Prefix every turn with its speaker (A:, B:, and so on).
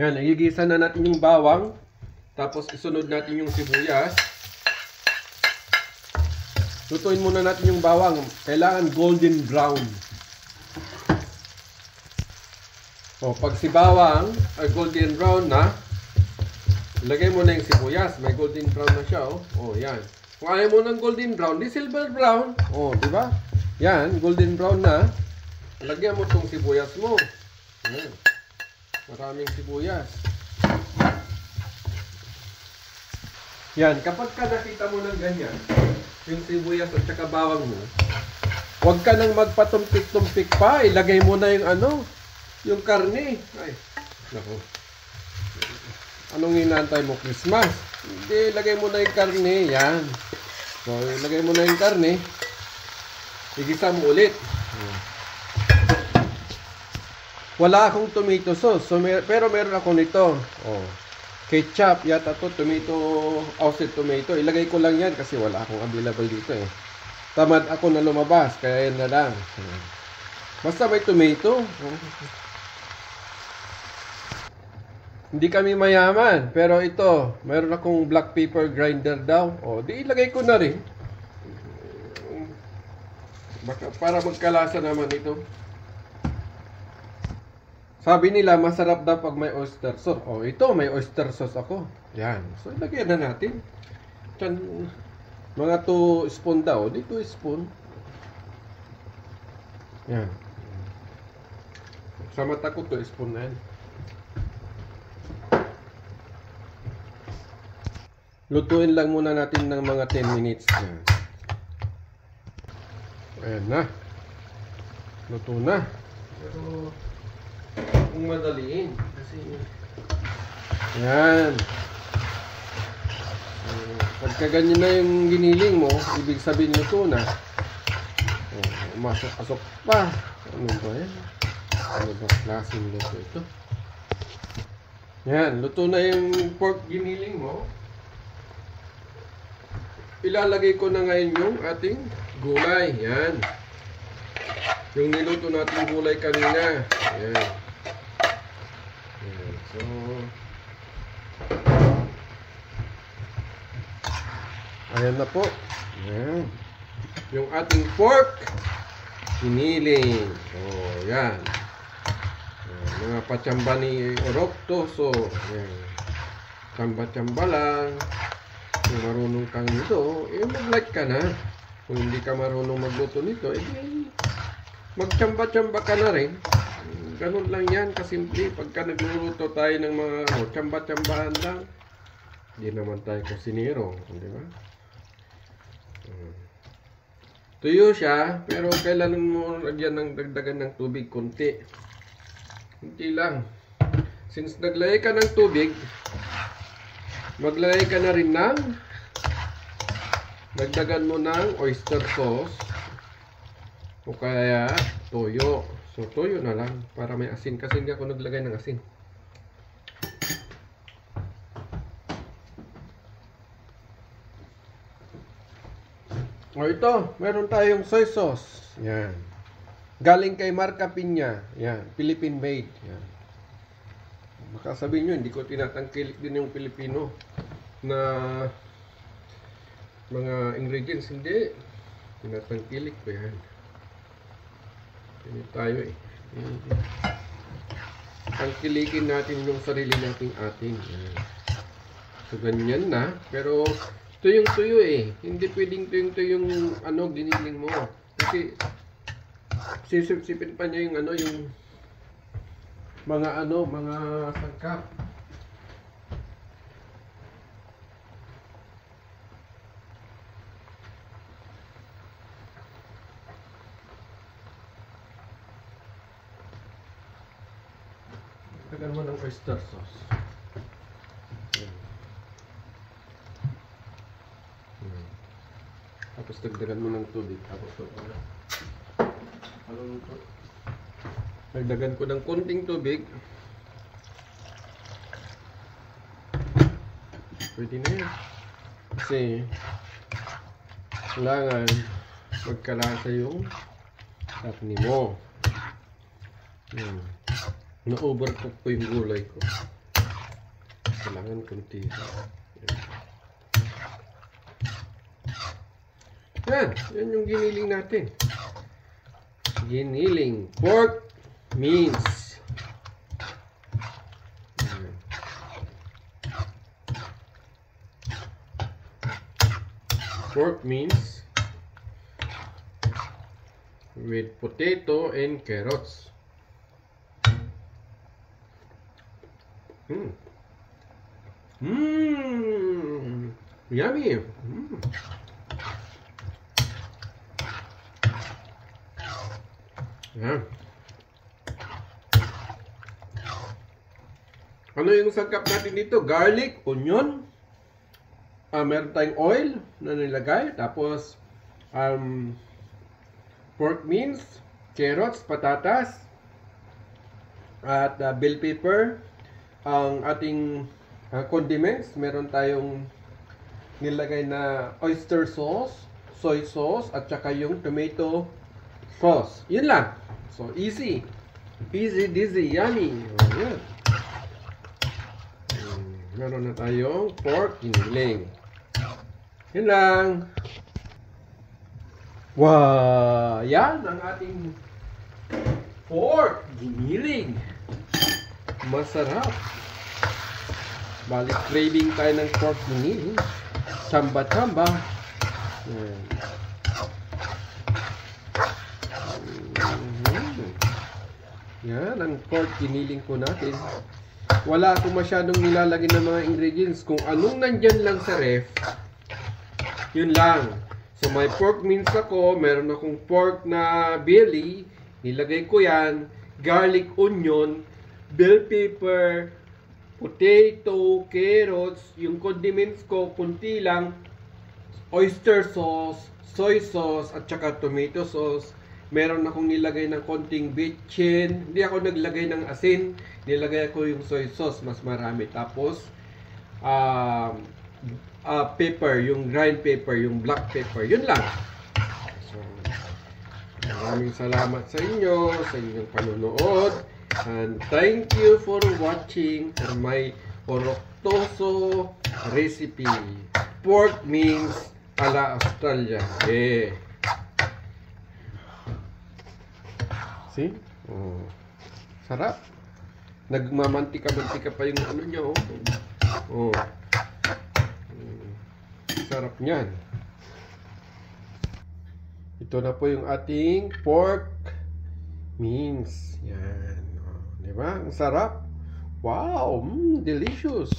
A: Yan, igigisa na natin yung bawang. Tapos isunod natin yung sibuyas. Lutuin muna natin yung bawang. Kailangan golden brown. O, pag si bawang ay golden brown na, ilagay mo na yung sibuyas. May golden brown na siya, oh. O, yan. Kung ayaw mo ng golden brown, di silver brown. O, di ba? Yan, golden brown na. Lagyan mo tong sibuyas mo. Yan. Maraming sibuyas. Yan, kapag ka nakita mo ng ganyan, yung sibuyas at saka bawang mo, huwag ka nang magpatumpik-tumpik pa. Ilagay mo na yung ano, yung karne. Ay, nako. Anong inaantay mo? Christmas? Hindi, ilagay mo na yung karne. Yan. So, ilagay mo na yung karne. Igisa mo ulit. Wala akong tomato sauce. So, mer pero meron ako nito. Oh. Ketchup, yata to, tomato, offset tomato. Ilagay ko lang yan kasi wala akong available dito eh. Tamad ako na lumabas, kaya yan na lang. Basta may tomato. Oh. Hindi kami mayaman, pero ito, meron akong black pepper grinder daw. O, di ilagay ko na rin. Baka para magkalasa naman ito. Sabi nila, masarap daw pag may oyster sauce. O, ito, may oyster sauce ako. Yan. So, ilagay na natin. Diyan, mga 2 spoon daw. Di 2 spoon. Yan. Sa mata ko 2 spoon na yan. Lutuin lang muna natin ng mga 10 minutes. Yan. Ayan na. Luto na. Pero, kung madaliin. Kasi, yan. Pagka ganyan na yung giniling mo, ibig sabihin luto na. Oh, masok-asok pa. Ano ba yan? Ano ba klaseng luto ito? Yan, luto na yung pork giniling mo ilalagay ko na ngayon yung ating gulay. Yan. Yung niluto natin gulay kanina. Yan. Yan. So, ayan na po. Yan. Yung ating pork, siniling. Oh, yan. Mga patsamba ni Orokto. So, yan. Tsamba-tsamba lang. Kung marunong kang nito, eh mag-like ka na. Kung hindi ka marunong magluto nito, eh magtsamba-tsamba ka na rin. Ganun lang yan, kasimple. Pagka nagluluto tayo ng mga ano, tsamba-tsambahan lang, hindi naman tayo kusinero. Di ba? Hmm. Tuyo siya, pero kailangan mo lagyan ng dagdagan ng tubig konti. Kunti lang. Since naglagay ka ng tubig, maglagay ka na rin ng dagdagan mo ng oyster sauce o kaya toyo so toyo na lang para may asin kasi hindi ako naglagay ng asin o ito meron tayong soy sauce yan galing kay Marca Piña yan Philippine made yan Baka sabihin nyo, hindi ko tinatangkilik din yung Pilipino na mga ingredients. Hindi. Tinatangkilik ko yan. Hindi tayo eh. Tangkilikin natin yung sarili nating atin. Yan. So, ganyan na. Pero, tuyong tuyo eh. Hindi pwedeng tuyong tuyong ano, giniling mo. Kasi, sisip-sipin pa niya yung ano, yung mga ano, mga sangkap. Tagal mo ng oyster sauce. Yan. Yan. Tapos dagdagan mo ng tubig. Tapos ito. Ano ito? Nagdagan ko ng konting tubig. Pwede na yan. Kasi, kailangan magkalasa yung karni mo. Yan. Na-overcook ko yung gulay ko. Kailangan kunti. Yan. Yan yung giniling natin. Giniling. Pork mince. Pork mince with potato and carrots. Hmm. Mmm. Yummy. Mm. Yan. Ano yung sangkap natin dito? Garlic, onion, ah meron tayong oil na nilagay, tapos um, pork mince, carrots, patatas, at uh, bell pepper, ang ating uh, condiments, meron tayong nilagay na oyster sauce, soy sauce, at saka yung tomato sauce. Yun lang. So, easy. Easy, dizzy, yummy. Oh, yan. Mm, Meron na tayong pork giniling. Yun lang. Wow! Yan ang ating pork giniling. Masarap. Balik craving tayo ng pork giniling. Chamba-chamba. Yan. Yan ang pork giniling po natin. Wala akong masyadong nilalagay ng mga ingredients. Kung anong nandyan lang sa ref, yun lang. So may pork mince ako, meron akong pork na belly, nilagay ko yan, garlic onion, bell pepper, potato, carrots, yung condiments ko, kunti lang, oyster sauce, soy sauce, at saka tomato sauce. Meron akong nilagay ng konting bitchin. Hindi ako naglagay ng asin. Nilagay ko yung soy sauce, mas marami. Tapos, um, uh, pepper, yung grind pepper, yung black pepper. Yun lang. So, maraming salamat sa inyo, sa inyong panonood. And thank you for watching for my oroktoso recipe. Pork mince a la Australia. Eh. See? Oh. Sarap. Nagmamantika-mantika pa yung ano niya, oh. Oh. Mm. Sarap niyan. Ito na po yung ating pork mince. Yan. Oh, di? Ang sarap. Wow! Mm, delicious.